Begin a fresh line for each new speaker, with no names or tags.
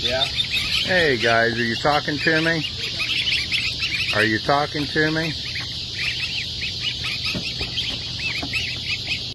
Yeah.
Hey guys, are you talking to me? Are you talking to me?